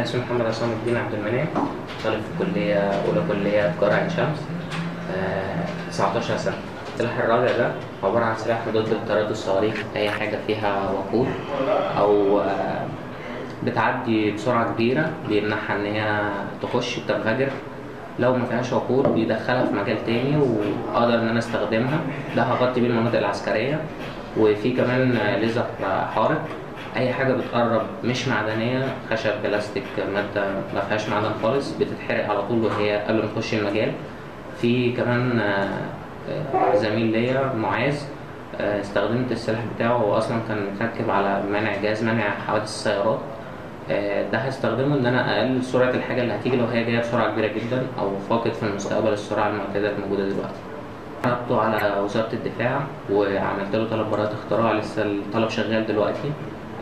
اسمي محمد عصام الدين عبد المنعم طالب في كلية أولى كلية تجارة عين شمس آه، 19 سنة. السلاح الرابع ده عبارة عن سلاح مضاد للطيارات والصواريخ أي حاجة فيها وقود أو آه، بتعدي بسرعة كبيرة بيمنعها إن هي تخش بتنفجر. لو ما فيهاش وقود بيدخلها في مجال تاني وأقدر إن أنا أستخدمها. ده هغطي بيه المناطق العسكرية. وفي كمان ليزر حارق. أي حاجة بتقرب مش معدنية خشب بلاستيك مادة ما فيهاش معدن خالص بتتحرق على طول وهي قبل ما تخش المجال. في كمان آه، زميل ليا معاذ آه، استخدمت السلاح بتاعه. هو أصلا كان متركب على منع جهاز منع حوادث السيارات. ده هستخدمه إن أنا أقلل سرعة الحاجة اللي هتيجي لو هي جاية بسرعة كبيرة جدا أو فاقد في المستقبل السرعة المعتادة الموجوده دلوقتي. عرضته على وزارة الدفاع وعملت له طلب براءة اختراع. لسه الطلب شغال دلوقتي.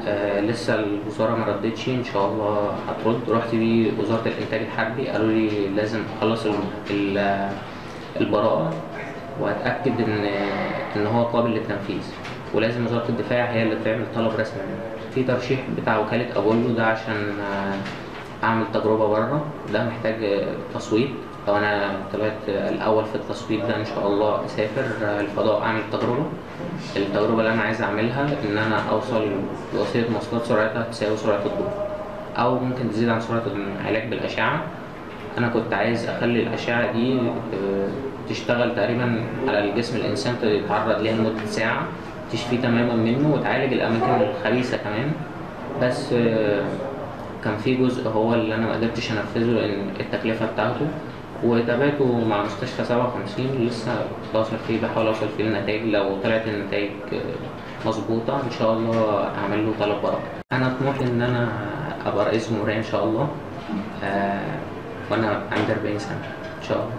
آه لسه الوزارة ما ردتش. إن شاء الله هترد. رحت بيه وزارة الإنتاج الحربي قالوا لي لازم أخلص ال- ال- البراءة وأتأكد إن إن هو قابل للتنفيذ. ولازم وزارة الدفاع هي اللي تعمل طلب رسمي في ترشيح بتاع وكالة أبولو ده عشان آه، أعمل تجربة بره. ده محتاج تصويت. لو أنا طلعت الأول في التصويت ده إن شاء الله أسافر آه، الفضاء أعمل تجربة. التجربة اللي أنا عايز أعملها إن أنا أوصل لوسيلة مواصلات سرعتها تساوي سرعة الضوء. أو ممكن تزيد عن سرعة العلاج بالأشعة. أنا كنت عايز أخلي الأشعة دي آه، تشتغل تقريبا على الجسم الإنسان يتعرض ليها لمدة ساعة. تشفيه تماما منه وتعالج الأماكن الخبيثة كمان بس آه، كان في جزء هو اللي أنا ما قدرتش أنفذه لأن التكلفة بتاعته وتابعته مع مستشفى 57 لسه بوصل فيه بحاول أوصل فيه النتائج لو طلعت النتائج آه، مظبوطة إن شاء الله أعمل له طلب براءة أنا طموحي إن أنا أبقى رئيس جمهورية إن شاء الله آه، وأنا عندي 40 سنة إن شاء الله.